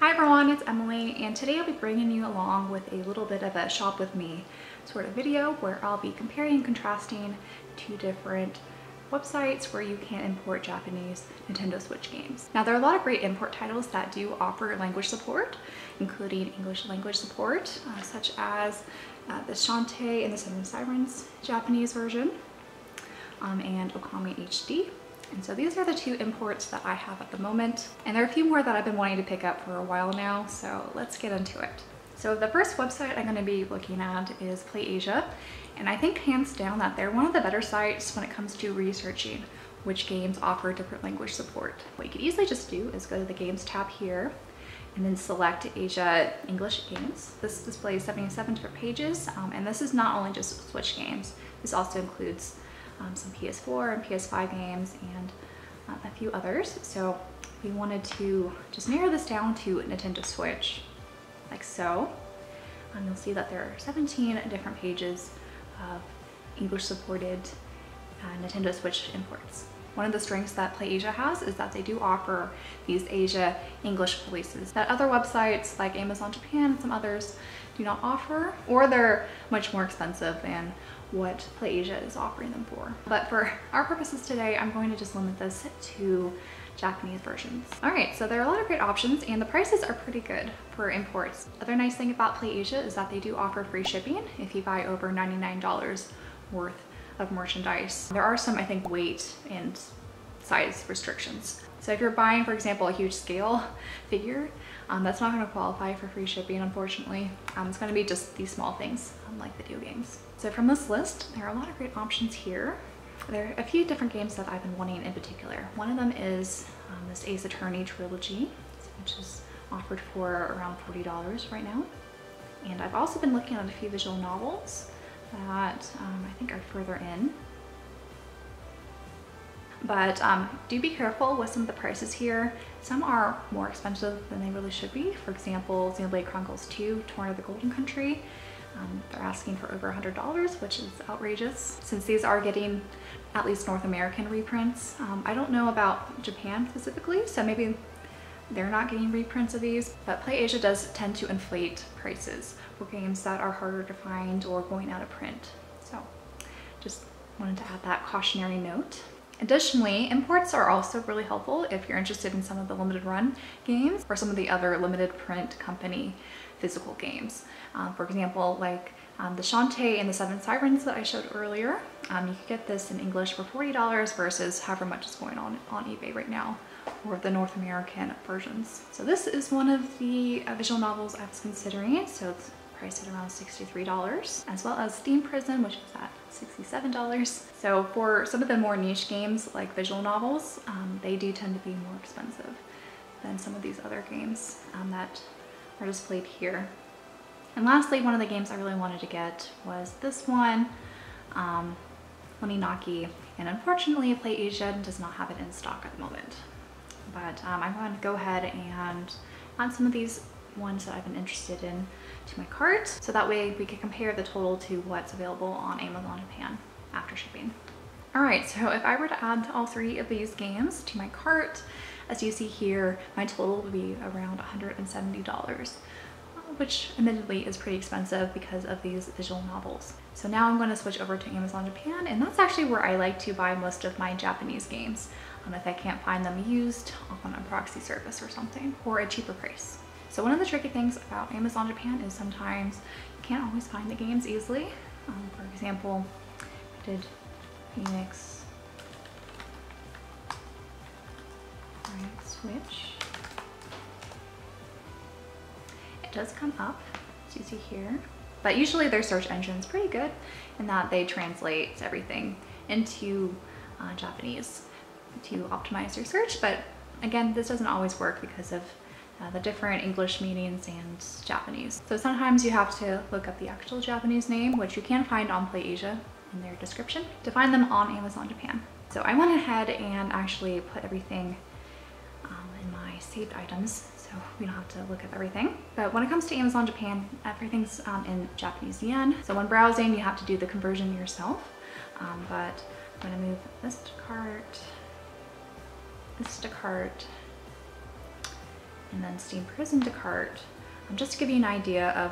Hi everyone, it's Emily and today I'll be bringing you along with a little bit of a shop with me sort of video where I'll be comparing and contrasting two different websites where you can import Japanese Nintendo Switch games. Now there are a lot of great import titles that do offer language support, including English language support, uh, such as uh, the Shantae and the Seven Sirens Japanese version, um, and Okami HD. And so these are the two imports that I have at the moment. And there are a few more that I've been wanting to pick up for a while now, so let's get into it. So the first website I'm gonna be looking at is PlayAsia. And I think hands down that they're one of the better sites when it comes to researching which games offer different language support. What you could easily just do is go to the games tab here and then select Asia English games. This displays 77 different pages um, and this is not only just Switch games, this also includes um, some PS4 and PS5 games and uh, a few others. So we wanted to just narrow this down to Nintendo Switch, like so. Um, you'll see that there are 17 different pages of English supported uh, Nintendo Switch imports. One of the strengths that PlayAsia has is that they do offer these Asia English releases that other websites like Amazon Japan and some others do not offer, or they're much more expensive than what PlayAsia is offering them for. But for our purposes today, I'm going to just limit this to Japanese versions. All right, so there are a lot of great options and the prices are pretty good for imports. Other nice thing about PlayAsia is that they do offer free shipping if you buy over $99 worth of merchandise. There are some, I think, weight and size restrictions. So if you're buying, for example, a huge scale figure, um, that's not gonna qualify for free shipping, unfortunately. Um, it's gonna be just these small things, unlike video games. So from this list, there are a lot of great options here. There are a few different games that I've been wanting in particular. One of them is um, this Ace Attorney trilogy, which is offered for around $40 right now. And I've also been looking at a few visual novels that um, I think are further in. But um, do be careful with some of the prices here. Some are more expensive than they really should be. For example, Xenoblade Chronicles 2, Torna of the Golden Country. Um, they're asking for over $100, which is outrageous. Since these are getting at least North American reprints. Um, I don't know about Japan specifically, so maybe they're not getting reprints of these, but PlayAsia does tend to inflate prices for games that are harder to find or going out of print. So just wanted to add that cautionary note. Additionally, imports are also really helpful if you're interested in some of the limited run games or some of the other limited print company physical games. Um, for example, like um, the Shantae and the Seven Sirens that I showed earlier. Um, you could get this in English for $40 versus however much is going on on eBay right now or the North American versions. So this is one of the uh, visual novels I was considering. So it's priced at around $63, as well as Steam Prison, which is at $67. So for some of the more niche games like visual novels, um, they do tend to be more expensive than some of these other games um, that are displayed here. And lastly, one of the games I really wanted to get was this one, um, Oninaki. And unfortunately, PlayAsia does not have it in stock at the moment. But um, I'm going to go ahead and add some of these ones that I've been interested in to my cart. So that way we can compare the total to what's available on Amazon Japan after shipping. All right, so if I were to add all three of these games to my cart, as you see here, my total would be around $170 which admittedly is pretty expensive because of these visual novels. So now I'm going to switch over to Amazon Japan and that's actually where I like to buy most of my Japanese games um, if I can't find them used on a proxy service or something or a cheaper price. So one of the tricky things about Amazon Japan is sometimes you can't always find the games easily. Um, for example, I did Phoenix Wright, Switch. Does come up, as you see here. But usually their search engine is pretty good in that they translate everything into uh, Japanese to optimize your search. But again, this doesn't always work because of uh, the different English meanings and Japanese. So sometimes you have to look up the actual Japanese name, which you can find on PlayAsia in their description, to find them on Amazon Japan. So I went ahead and actually put everything um, in my saved items so we don't have to look up everything. But when it comes to Amazon Japan, everything's um, in Japanese yen. So when browsing, you have to do the conversion yourself. Um, but I'm gonna move this to cart, this to cart, and then Steam Prison to cart, um, just to give you an idea of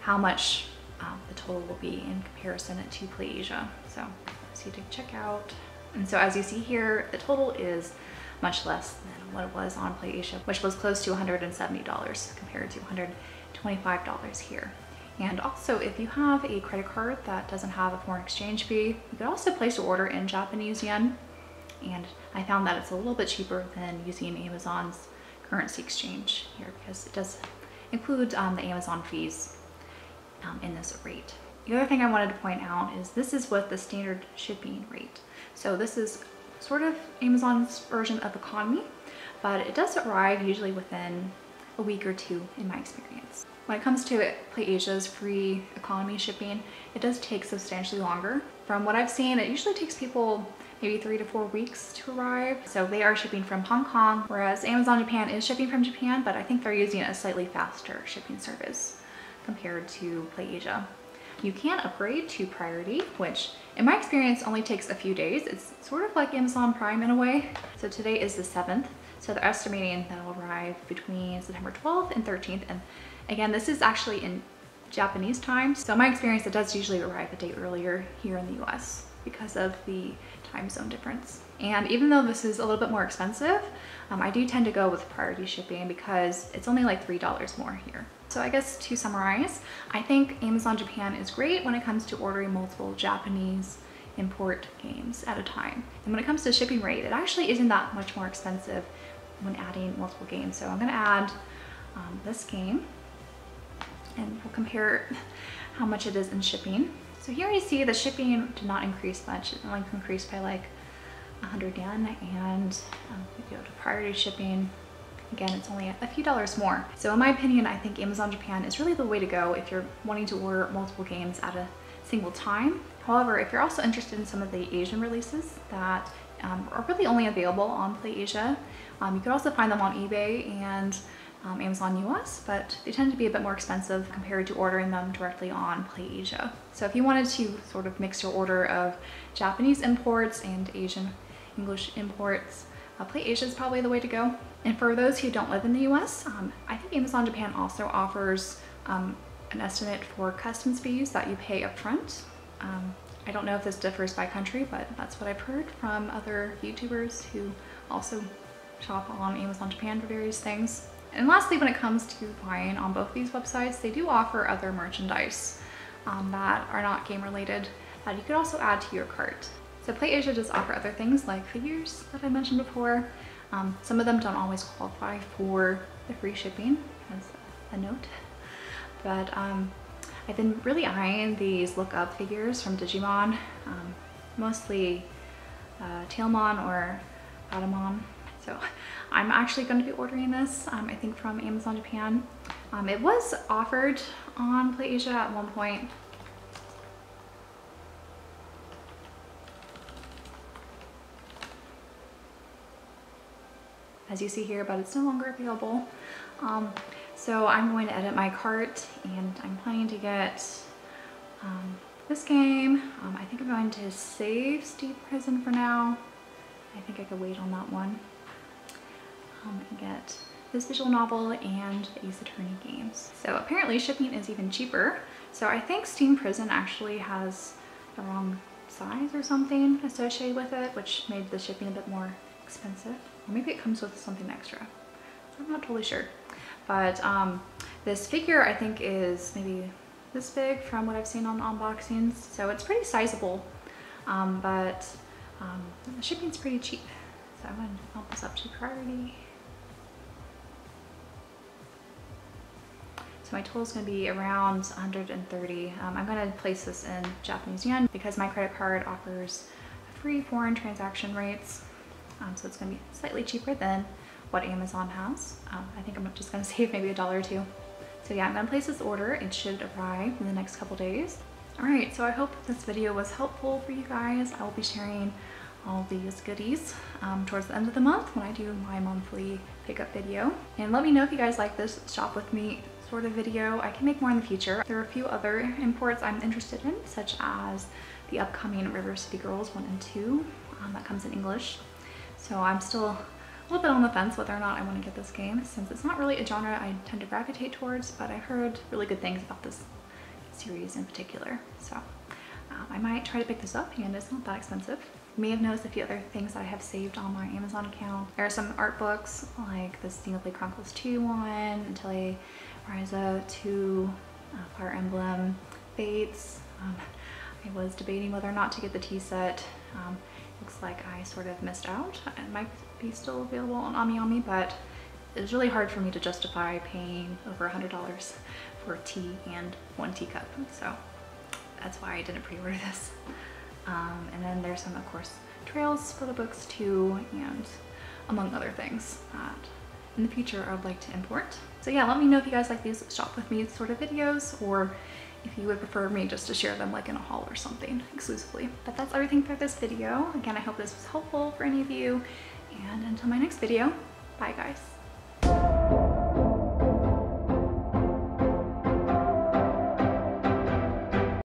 how much um, the total will be in comparison to PlayAsia. So see to check out. And so as you see here, the total is much less than what it was on PlayAsia, which was close to $170 compared to $125 here. And also, if you have a credit card that doesn't have a foreign exchange fee, you could also place your order in Japanese yen. And I found that it's a little bit cheaper than using Amazon's currency exchange here because it does include um, the Amazon fees um, in this rate. The other thing I wanted to point out is this is what the standard shipping rate. So this is sort of Amazon's version of economy, but it does arrive usually within a week or two in my experience. When it comes to PlayAsia's free economy shipping, it does take substantially longer. From what I've seen, it usually takes people maybe three to four weeks to arrive. So they are shipping from Hong Kong, whereas Amazon Japan is shipping from Japan, but I think they're using a slightly faster shipping service compared to PlayAsia. You can upgrade to priority, which in my experience only takes a few days. It's sort of like Amazon Prime in a way. So today is the 7th. So they're estimating that will arrive between September 12th and 13th. And again, this is actually in Japanese time. So my experience, it does usually arrive a day earlier here in the US because of the time zone difference. And even though this is a little bit more expensive, um, I do tend to go with priority shipping because it's only like $3 more here. So I guess to summarize, I think Amazon Japan is great when it comes to ordering multiple Japanese import games at a time. And when it comes to shipping rate, it actually isn't that much more expensive when adding multiple games. So I'm gonna add um, this game and we'll compare how much it is in shipping. So here you see the shipping did not increase much. It only increased by like 100 yen and um, you go to priority shipping, again, it's only a few dollars more. So in my opinion, I think Amazon Japan is really the way to go if you're wanting to order multiple games at a single time. However, if you're also interested in some of the Asian releases that um, are really only available on PlayAsia, um, you could also find them on eBay and um, Amazon US, but they tend to be a bit more expensive compared to ordering them directly on PlayAsia. So if you wanted to sort of mix your order of Japanese imports and Asian English imports, PlayAsia is probably the way to go. And for those who don't live in the US, um, I think Amazon Japan also offers um, an estimate for customs fees that you pay upfront. Um, I don't know if this differs by country, but that's what I've heard from other YouTubers who also shop on Amazon Japan for various things. And lastly, when it comes to buying on both these websites, they do offer other merchandise um, that are not game related that you could also add to your cart. So PlayAsia does offer other things like figures that I mentioned before. Um, some of them don't always qualify for the free shipping as a note, but um, I've been really eyeing these look up figures from Digimon, um, mostly uh, Tailmon or Patamon. So I'm actually going to be ordering this, um, I think from Amazon Japan. Um, it was offered on PlayAsia at one point. As you see here, but it's no longer available. Um, so I'm going to edit my cart and I'm planning to get um, this game. Um, I think I'm going to save Steam Prison for now. I think I could wait on that one um, and get this visual novel and the Ace Attorney games. So apparently shipping is even cheaper. So I think Steam Prison actually has the wrong size or something associated with it, which made the shipping a bit more expensive. Maybe it comes with something extra. I'm not totally sure. But um, this figure I think is maybe this big from what I've seen on unboxings. So it's pretty sizable, um, but um, the shipping's pretty cheap. So I'm gonna bump this up to priority. So my total is going to be around 130. Um, I'm going to place this in Japanese yen because my credit card offers free foreign transaction rates. Um, so it's going to be slightly cheaper than what Amazon has. Um, I think I'm just going to save maybe a dollar or two. So yeah, I'm to place this order. It should arrive in the next couple days. All right, so I hope this video was helpful for you guys. I will be sharing all these goodies um, towards the end of the month when I do my monthly pickup video. And let me know if you guys like this shop with me sort of video. I can make more in the future. There are a few other imports I'm interested in, such as the upcoming River City Girls 1 and 2 um, that comes in English. So I'm still a little bit on the fence whether or not I want to get this game since it's not really a genre I tend to gravitate towards, but I heard really good things about this series in particular. So um, I might try to pick this up and it's not that expensive. You may have noticed a few other things that I have saved on my Amazon account. There are some art books like the Xenoblade Chronicles 2 one, Atelier Ryza 2, uh, Fire Emblem, Fates. Um, I was debating whether or not to get the tea set. Um, like I sort of missed out. It might be still available on AmiAmi, but it was really hard for me to justify paying over $100 for tea and one teacup. So that's why I didn't pre-order this. Um, and then there's some, of course, trails for the books too, and among other things that in the future I would like to import. So yeah, let me know if you guys like these shop with me sort of videos or if you would prefer me just to share them like in a haul or something exclusively. But that's everything for this video. Again, I hope this was helpful for any of you. And until my next video, bye guys.